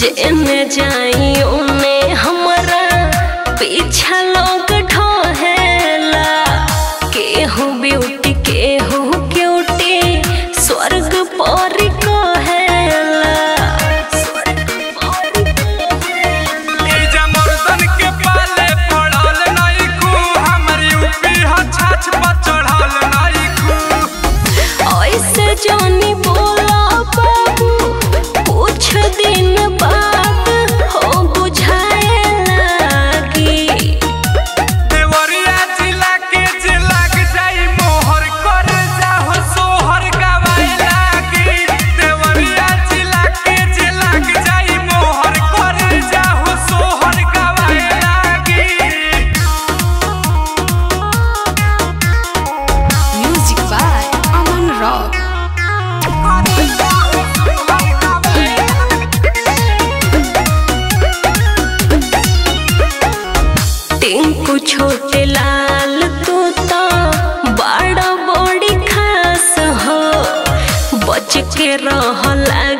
जेने जाई उने हमरा पीछा लोग ढोहेला। केहू ब्यूटी केहू क्यूटी स्वर्ग पर कहेला। एजा मर्दन के पाले पड़ल हमर यूपी ह पर चढ़ल ऐसे जानी bye छोटे लाल तू तो बड़ा बड़ी खास हो। बच के रह लागी